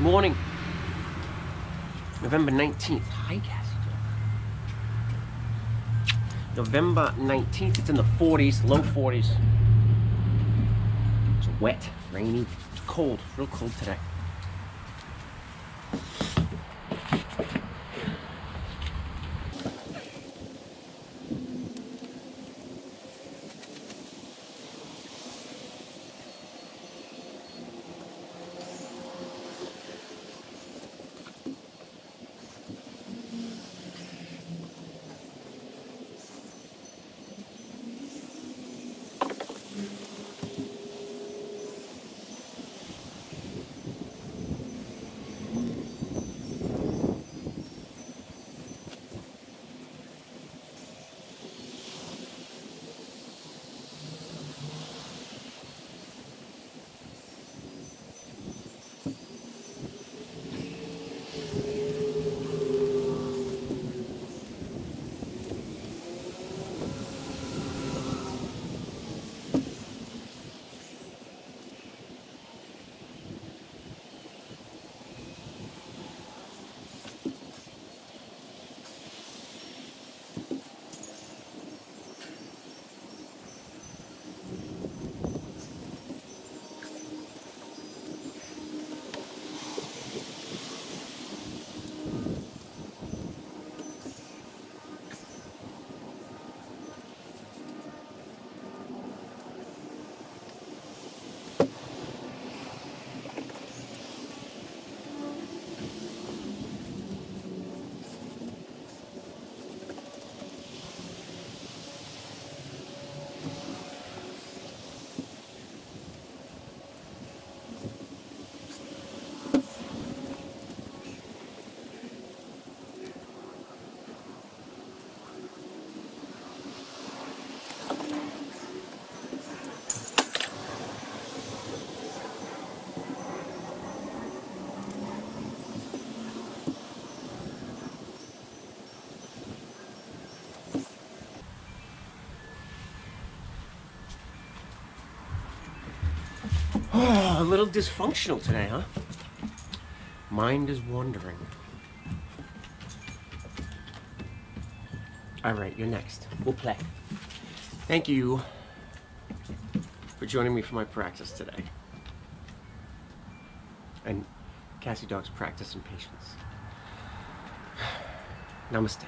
morning. November 19th. Hi, Cassie. November 19th. It's in the 40s, low 40s. It's wet, rainy, it's cold, real cold today. Oh, a little dysfunctional today, huh? Mind is wandering. All right, you're next. We'll play. Thank you for joining me for my practice today. And Cassie Dog's practice and patience. Namaste.